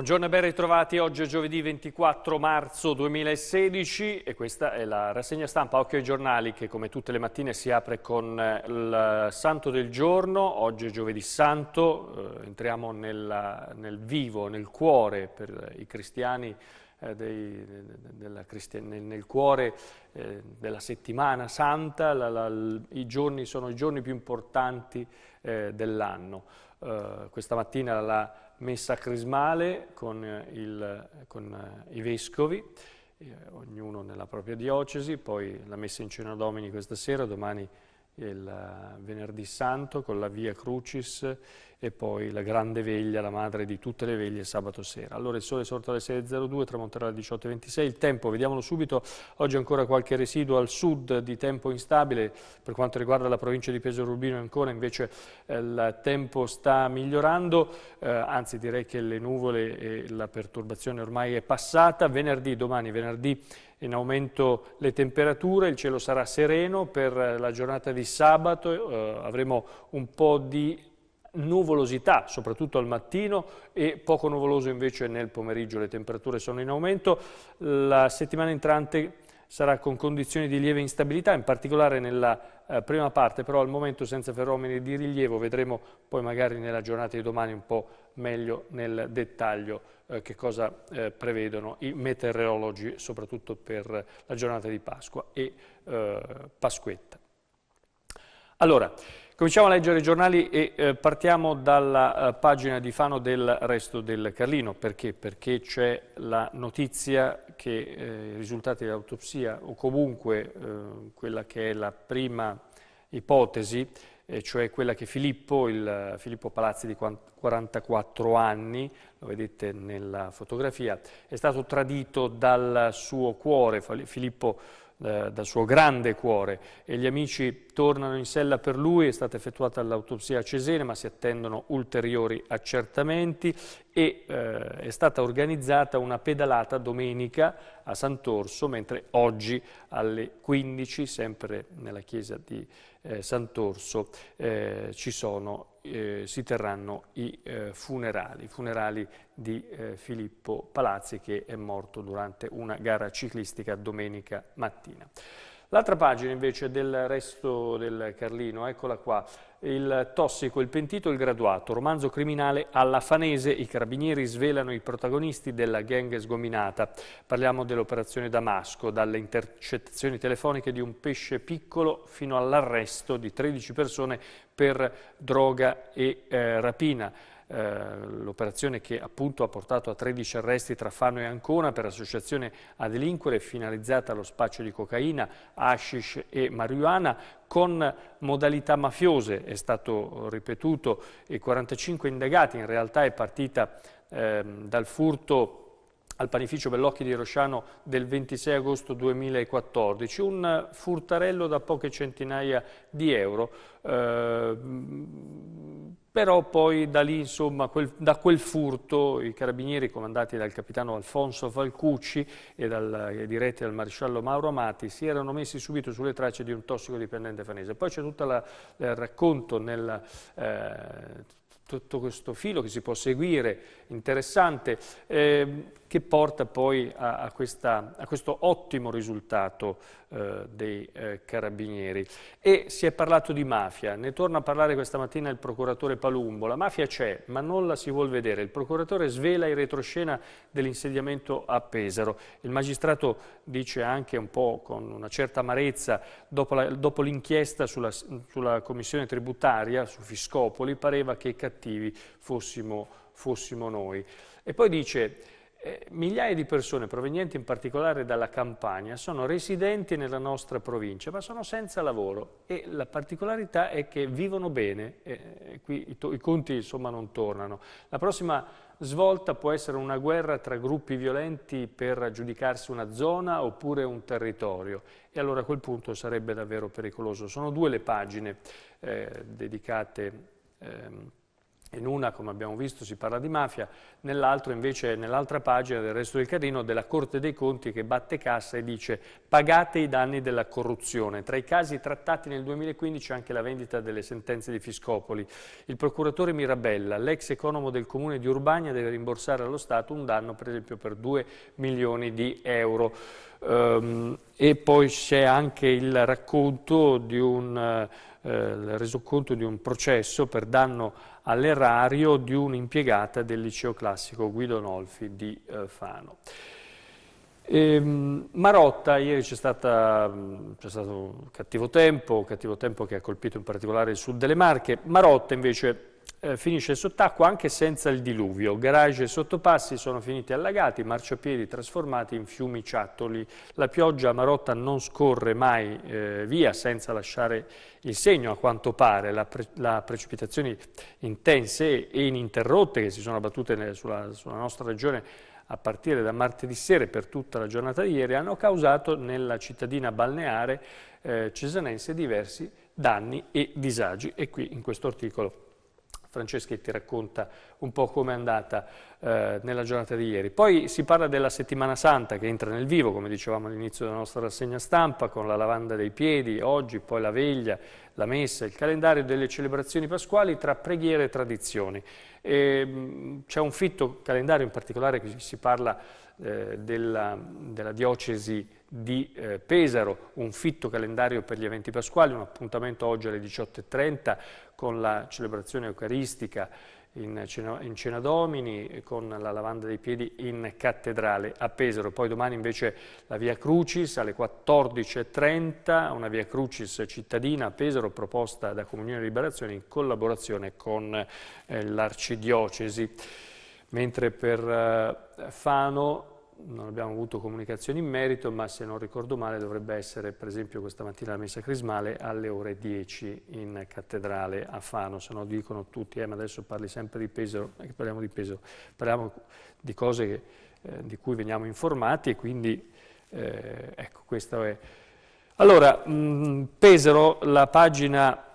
Buongiorno e ben ritrovati, oggi è giovedì 24 marzo 2016 e questa è la rassegna stampa Occhio ai giornali che come tutte le mattine si apre con eh, il santo del giorno, oggi è giovedì santo, eh, entriamo nella, nel vivo, nel cuore per i cristiani, eh, dei, nel, nel, cuore eh, della settimana santa, la, la, i giorni sono i giorni più importanti eh, dell'anno. Eh, questa mattina la messa crismale con, il, con eh, i vescovi, eh, ognuno nella propria diocesi, poi la messa in cena domini questa sera, domani il eh, venerdì santo con la Via Crucis e poi la grande veglia, la madre di tutte le veglie, sabato sera. Allora il sole sorto alle 6.02, tramonterà alle 18.26. Il tempo, vediamolo subito, oggi ancora qualche residuo al sud di tempo instabile, per quanto riguarda la provincia di Pesaro Urbino ancora invece eh, il tempo sta migliorando, eh, anzi direi che le nuvole e la perturbazione ormai è passata. Venerdì, domani, venerdì in aumento le temperature, il cielo sarà sereno per la giornata di sabato, eh, avremo un po' di nuvolosità, soprattutto al mattino e poco nuvoloso invece nel pomeriggio, le temperature sono in aumento. La settimana entrante sarà con condizioni di lieve instabilità, in particolare nella eh, prima parte, però al momento senza fenomeni di rilievo, vedremo poi magari nella giornata di domani un po' meglio nel dettaglio eh, che cosa eh, prevedono i meteorologi, soprattutto per la giornata di Pasqua e eh, Pasquetta. Allora, Cominciamo a leggere i giornali e eh, partiamo dalla eh, pagina di Fano del Resto del Carlino. Perché? Perché c'è la notizia che eh, i risultati dell'autopsia o comunque eh, quella che è la prima ipotesi, cioè quella che Filippo, il, Filippo Palazzi di 44 anni, lo vedete nella fotografia, è stato tradito dal suo cuore. Filippo eh, dal suo grande cuore e gli amici tornano in sella per lui, è stata effettuata l'autopsia a Cesena ma si attendono ulteriori accertamenti e eh, è stata organizzata una pedalata domenica a Sant'Orso mentre oggi alle 15 sempre nella chiesa di eh, Sant'Orso eh, ci sono eh, si terranno i eh, funerali, funerali di eh, Filippo Palazzi che è morto durante una gara ciclistica domenica mattina. L'altra pagina invece del resto del Carlino, eccola qua, il tossico, il pentito, il graduato, romanzo criminale alla Fanese, i carabinieri svelano i protagonisti della gang sgominata. Parliamo dell'operazione Damasco, dalle intercettazioni telefoniche di un pesce piccolo fino all'arresto di 13 persone per droga e eh, rapina. Eh, l'operazione che appunto ha portato a 13 arresti tra Fano e Ancona per associazione a delinquere finalizzata allo spaccio di cocaina, hashish e marijuana con modalità mafiose, è stato ripetuto, e 45 indagati, in realtà è partita eh, dal furto al panificio Bellocchi di Rosciano del 26 agosto 2014, un furtarello da poche centinaia di euro, eh, però poi da lì, insomma, quel, da quel furto i carabinieri comandati dal capitano Alfonso Falcucci e, dal, diretti dal maresciallo Mauro Amati si erano messi subito sulle tracce di un tossicodipendente fanese. Poi c'è tutto il racconto nel... Eh, tutto questo filo che si può seguire, interessante, eh, che porta poi a, a, questa, a questo ottimo risultato eh, dei eh, carabinieri. E si è parlato di mafia, ne torna a parlare questa mattina il procuratore Palumbo. La mafia c'è, ma non la si vuol vedere. Il procuratore svela il retroscena dell'insediamento a Pesaro. Il magistrato dice anche un po' con una certa amarezza, dopo l'inchiesta sulla, sulla commissione tributaria, su Fiscopoli, pareva che i cattivi fossimo, fossimo noi. E poi dice eh, migliaia di persone provenienti in particolare dalla Campania sono residenti nella nostra provincia ma sono senza lavoro e la particolarità è che vivono bene, eh, qui i, i conti insomma non tornano. La prossima svolta può essere una guerra tra gruppi violenti per aggiudicarsi una zona oppure un territorio e allora a quel punto sarebbe davvero pericoloso. Sono due le pagine eh, dedicate ehm, in una, come abbiamo visto, si parla di mafia, nell'altro invece, nell'altra pagina del resto del Carlino, della Corte dei Conti che batte cassa e dice pagate i danni della corruzione. Tra i casi trattati nel 2015 anche la vendita delle sentenze di Fiscopoli. Il procuratore Mirabella, l'ex economo del comune di Urbania, deve rimborsare allo Stato un danno per esempio per 2 milioni di euro. Um, e poi c'è anche il racconto di un... Eh, resoconto di un processo per danno all'erario di un'impiegata del liceo classico Guido Nolfi di eh, Fano. Ehm, Marotta, ieri c'è, stato un cattivo tempo, cattivo tempo che ha colpito in particolare il sud delle Marche, Marotta invece eh, finisce sott'acqua anche senza il diluvio. Garage e sottopassi sono finiti allagati, marciapiedi trasformati in fiumi ciattoli. La pioggia Marotta non scorre mai eh, via senza lasciare il segno, a quanto pare. La, pre precipitazioni intense e ininterrotte che si sono abbattute sulla, sulla nostra regione a partire da martedì sera per tutta la giornata di ieri hanno causato nella cittadina balneare eh, cesanense diversi danni e disagi e qui in questo articolo Franceschetti racconta un po' come è andata eh, nella giornata di ieri. Poi si parla della settimana santa che entra nel vivo, come dicevamo all'inizio della nostra rassegna stampa, con la lavanda dei piedi, oggi, poi la veglia, la messa, il calendario delle celebrazioni pasquali tra preghiere e tradizioni. C'è un fitto calendario in particolare, si parla eh, della, della diocesi di eh, Pesaro, un fitto calendario per gli eventi pasquali, un appuntamento oggi alle 18.30 con la celebrazione eucaristica in in cena Domini, con la lavanda dei piedi in cattedrale a Pesaro. Poi domani invece la Via Crucis alle 14.30, una Via Crucis cittadina a Pesaro proposta da Comunione e Liberazione in collaborazione con eh, l'Arcidiocesi. Mentre per eh, Fano non abbiamo avuto comunicazioni in merito, ma se non ricordo male dovrebbe essere per esempio questa mattina la messa crismale alle ore 10 in cattedrale a Fano, se no dicono tutti, eh, ma adesso parli sempre di è che parliamo di peso, parliamo di cose che, eh, di cui veniamo informati e quindi eh, ecco questo è. Allora, mh, Pesaro, la pagina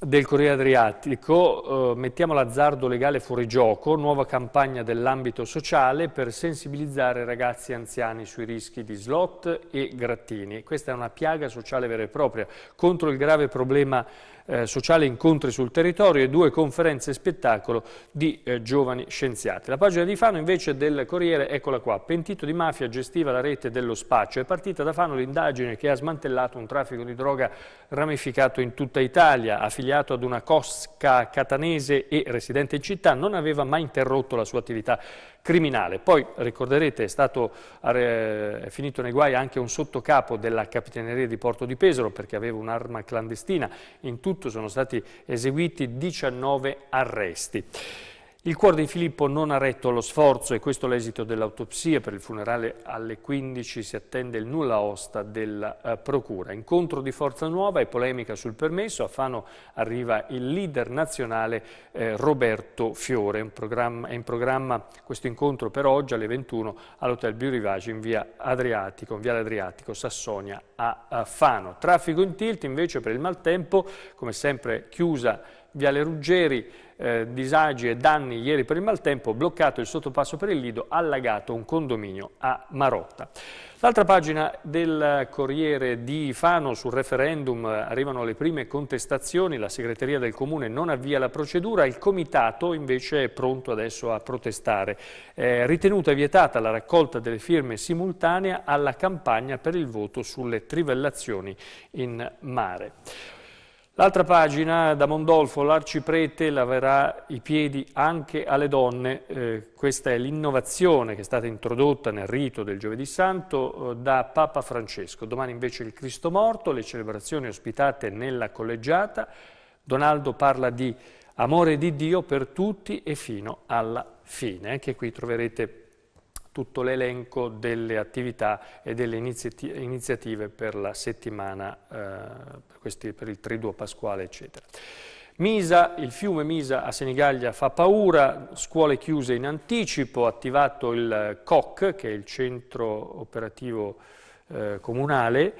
del Corriere Adriatico, eh, mettiamo l'azzardo legale fuori gioco, nuova campagna dell'ambito sociale per sensibilizzare ragazzi anziani sui rischi di slot e grattini. Questa è una piaga sociale vera e propria contro il grave problema eh, sociale incontri sul territorio e due conferenze spettacolo di eh, giovani scienziati. La pagina di Fano invece del Corriere, eccola qua, pentito di mafia gestiva la rete dello spaccio. È partita da Fano l'indagine che ha smantellato un traffico di droga ramificato in tutta Italia, affiliato ad una cosca catanese e residente in città, non aveva mai interrotto la sua attività criminale. Poi ricorderete è, stato, è finito nei guai anche un sottocapo della Capitaneria di Porto di Pesaro perché aveva un'arma clandestina. In tutto sono stati eseguiti 19 arresti. Il cuore di Filippo non ha retto allo sforzo e questo è l'esito dell'autopsia. Per il funerale alle 15 si attende il nulla osta della uh, Procura. Incontro di Forza Nuova e polemica sul permesso. A Fano arriva il leader nazionale eh, Roberto Fiore. è in programma questo incontro per oggi alle 21 all'Hotel Bio Rivage in via Adriatico, in viale Adriatico, Sassonia a, a Fano. Traffico in tilt invece per il maltempo, come sempre chiusa Viale Ruggeri, eh, disagi e danni ieri per il maltempo, bloccato il sottopasso per il Lido, allagato un condominio a Marotta. L'altra pagina del Corriere di Fano sul referendum arrivano le prime contestazioni, la segreteria del comune non avvia la procedura, il comitato invece è pronto adesso a protestare. È ritenuta vietata la raccolta delle firme simultanea alla campagna per il voto sulle trivellazioni in mare. L'altra pagina, da Mondolfo, l'arciprete laverà i piedi anche alle donne. Eh, questa è l'innovazione che è stata introdotta nel rito del Giovedì Santo eh, da Papa Francesco. Domani invece il Cristo morto, le celebrazioni ospitate nella collegiata. Donaldo parla di amore di Dio per tutti e fino alla fine. Anche qui troverete tutto l'elenco delle attività e delle iniziative per la settimana, eh, questi, per il triduo pasquale, eccetera. Misa, il fiume Misa a Senigallia fa paura, scuole chiuse in anticipo, attivato il COC, che è il centro operativo eh, comunale,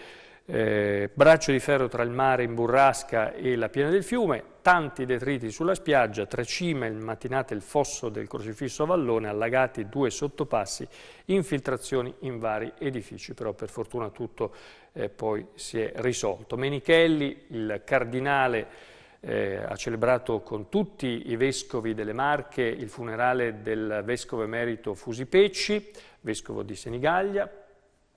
eh, braccio di ferro tra il mare in burrasca e la piena del fiume, tanti detriti sulla spiaggia, tre cime, il mattinate il fosso del crocifisso a Vallone, allagati due sottopassi, infiltrazioni in vari edifici, però per fortuna tutto eh, poi si è risolto. Menichelli, il cardinale, eh, ha celebrato con tutti i vescovi delle Marche il funerale del vescovo emerito Fusipecci, vescovo di Senigallia,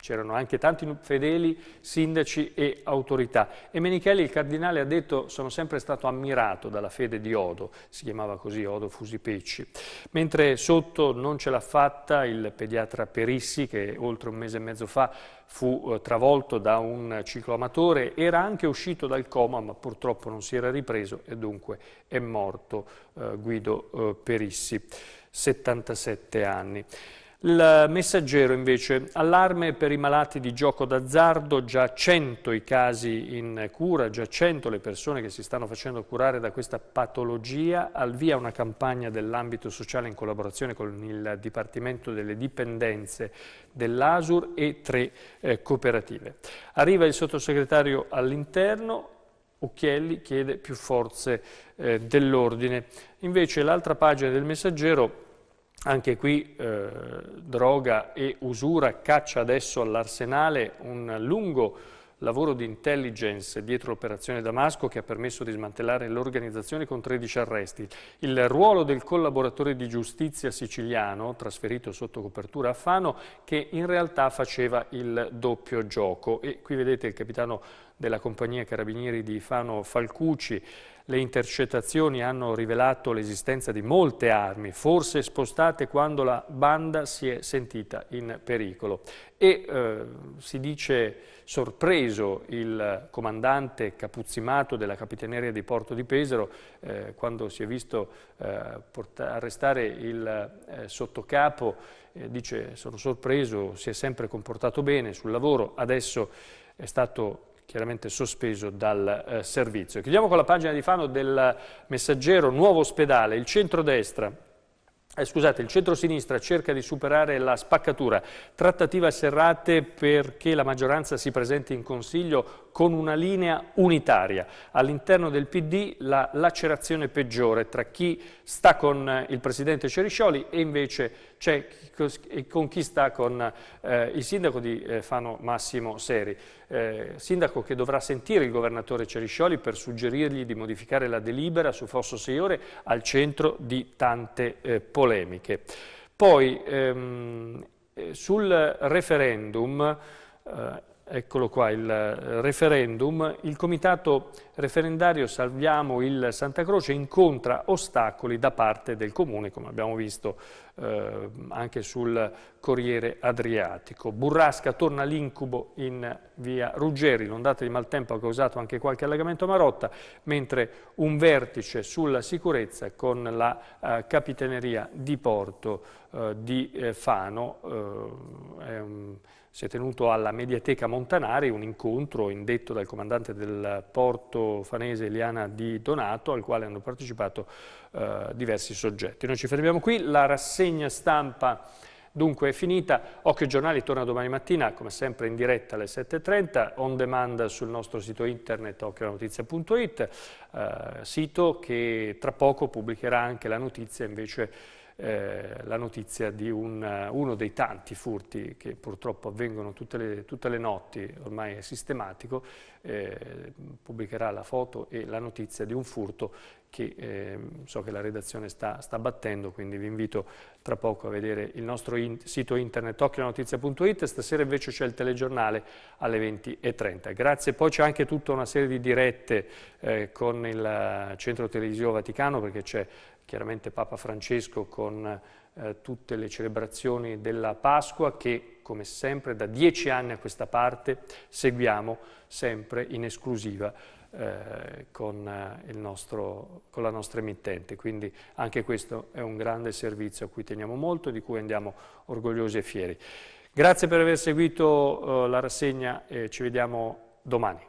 C'erano anche tanti fedeli, sindaci e autorità. E Menichelli, il cardinale, ha detto sono sempre stato ammirato dalla fede di Odo, si chiamava così Odo Fusipecci. Mentre sotto non ce l'ha fatta il pediatra Perissi, che oltre un mese e mezzo fa fu eh, travolto da un cicloamatore, era anche uscito dal coma, ma purtroppo non si era ripreso e dunque è morto eh, Guido eh, Perissi, 77 anni. Il messaggero invece, allarme per i malati di gioco d'azzardo, già 100 i casi in cura, già 100 le persone che si stanno facendo curare da questa patologia, al via una campagna dell'ambito sociale in collaborazione con il Dipartimento delle Dipendenze dell'ASUR e tre eh, cooperative. Arriva il sottosegretario all'interno, Occhielli chiede più forze eh, dell'ordine. Invece l'altra pagina del messaggero anche qui eh, droga e usura caccia adesso all'arsenale un lungo lavoro di intelligence dietro l'operazione Damasco che ha permesso di smantellare l'organizzazione con 13 arresti. Il ruolo del collaboratore di giustizia siciliano, trasferito sotto copertura a Fano, che in realtà faceva il doppio gioco. E qui vedete il capitano della compagnia carabinieri di Fano Falcucci, le intercettazioni hanno rivelato l'esistenza di molte armi, forse spostate quando la banda si è sentita in pericolo. E eh, si dice sorpreso il comandante capuzzimato della Capitaneria di Porto di Pesaro eh, quando si è visto eh, arrestare il eh, sottocapo, eh, dice sono sorpreso, si è sempre comportato bene sul lavoro, adesso è stato chiaramente sospeso dal eh, servizio. Chiudiamo con la pagina di Fano del messaggero Nuovo Ospedale, il centrodestra eh, scusate, il centro-sinistra cerca di superare la spaccatura, trattative serrate perché la maggioranza si presenti in Consiglio con una linea unitaria. All'interno del PD la lacerazione peggiore tra chi sta con il Presidente Ceriscioli e invece c'è con chi sta con eh, il sindaco di eh, Fano Massimo Seri. Eh, sindaco che dovrà sentire il governatore Ceriscioli per suggerirgli di modificare la delibera su Fosso 6 ore al centro di tante eh, polemiche. Poi ehm, eh, sul referendum eh, Eccolo qua il eh, referendum. Il comitato referendario Salviamo il Santa Croce incontra ostacoli da parte del comune, come abbiamo visto eh, anche sul Corriere Adriatico. Burrasca torna l'incubo in via Ruggeri, l'ondata di maltempo ha causato anche qualche allagamento a Marotta, mentre un vertice sulla sicurezza con la eh, Capitaneria di Porto eh, di eh, Fano è un si è tenuto alla Mediateca Montanari un incontro indetto dal comandante del porto fanese Eliana Di Donato al quale hanno partecipato eh, diversi soggetti. Noi ci fermiamo qui, la rassegna stampa dunque è finita, Occhio Giornali torna domani mattina come sempre in diretta alle 7.30, on demand sul nostro sito internet occhionotizia.it, eh, sito che tra poco pubblicherà anche la notizia invece eh, la notizia di un, uno dei tanti furti che purtroppo avvengono tutte le, tutte le notti, ormai è sistematico, eh, pubblicherà la foto e la notizia di un furto che eh, so che la redazione sta, sta, battendo, quindi vi invito tra poco a vedere il nostro in, sito internet occhionotizia.it, stasera invece c'è il telegiornale alle 20.30. Grazie, poi c'è anche tutta una serie di dirette eh, con il Centro Televisivo Vaticano perché c'è chiaramente Papa Francesco con eh, tutte le celebrazioni della Pasqua che come sempre da dieci anni a questa parte seguiamo sempre in esclusiva eh, con, eh, nostro, con, la nostra emittente, quindi anche questo è un grande servizio a cui teniamo molto e di cui andiamo orgogliosi e fieri. Grazie per aver seguito eh, la rassegna e ci vediamo domani.